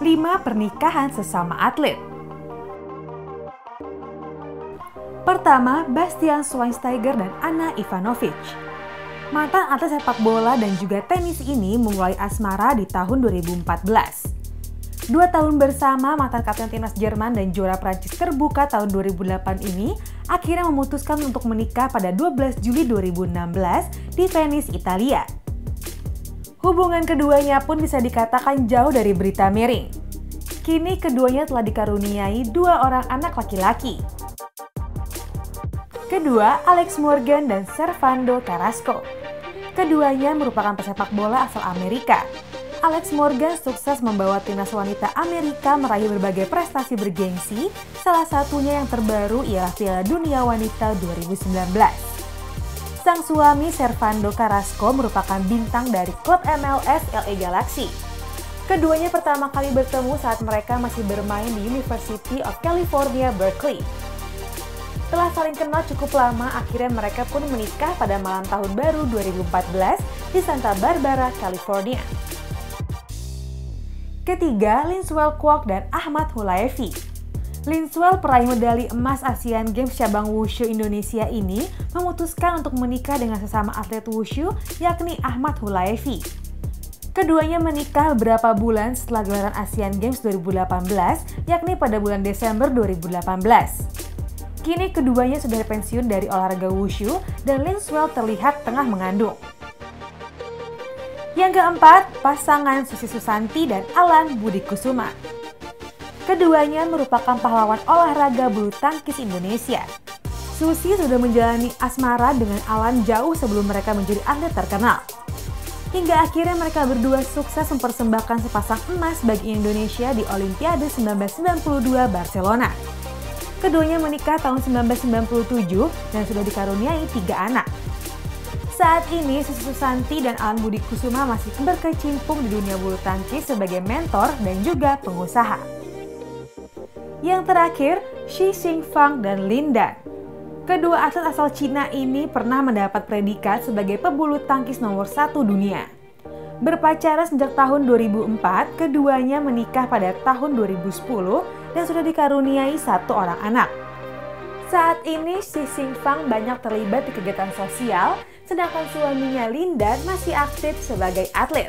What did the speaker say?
5 pernikahan sesama atlet. Pertama, Bastian Schweinsteiger dan Anna Ivanovic. Mantan atlet sepak bola dan juga tenis ini memulai asmara di tahun 2014. Dua tahun bersama mantan kapten timnas Jerman dan juara Prancis terbuka tahun 2008 ini akhirnya memutuskan untuk menikah pada 12 Juli 2016 di Venice, Italia. Hubungan keduanya pun bisa dikatakan jauh dari berita miring. Kini keduanya telah dikaruniai dua orang anak laki-laki. Kedua, Alex Morgan dan Servando Carrasco. Keduanya merupakan pesepak bola asal Amerika. Alex Morgan sukses membawa timnas wanita Amerika meraih berbagai prestasi bergengsi, salah satunya yang terbaru ialah Piala Dunia Wanita 2019. Sang suami Servando Carrasco merupakan bintang dari klub MLS LA Galaxy. Keduanya pertama kali bertemu saat mereka masih bermain di University of California, Berkeley. Setelah saling kenal cukup lama, akhirnya mereka pun menikah pada malam tahun baru 2014 di Santa Barbara, California. Ketiga, Linswell Kwok dan Ahmad Hulaifi. Linswell peraih medali emas Asian Games cabang wushu Indonesia ini memutuskan untuk menikah dengan sesama atlet wushu yakni Ahmad Hulaifi. Keduanya menikah beberapa bulan setelah gelaran Asian Games 2018, yakni pada bulan Desember 2018. Kini keduanya sudah pensiun dari olahraga wushu dan Linswell terlihat tengah mengandung. Yang keempat, pasangan Susi Susanti dan Alan Budi Kusuma. Keduanya merupakan pahlawan olahraga bulu tangkis Indonesia. Susi sudah menjalani asmara dengan Alan jauh sebelum mereka menjadi atlet terkenal. Hingga akhirnya mereka berdua sukses mempersembahkan sepasang emas bagi Indonesia di Olimpiade 1992 Barcelona. Keduanya menikah tahun 1997 dan sudah dikaruniai tiga anak. Saat ini, Susi Susanti dan Alan Budi Kusuma masih berkecimpung di dunia bulu tangkis sebagai mentor dan juga pengusaha. Yang terakhir, Xi Xingfang dan Linda. Kedua atlet asal Cina ini pernah mendapat predikat sebagai pebulu tangkis nomor satu dunia. Berpacaran sejak tahun 2004, keduanya menikah pada tahun 2010 dan sudah dikaruniai satu orang anak. Saat ini Xi Xingfang banyak terlibat di kegiatan sosial, sedangkan suaminya Linda masih aktif sebagai atlet.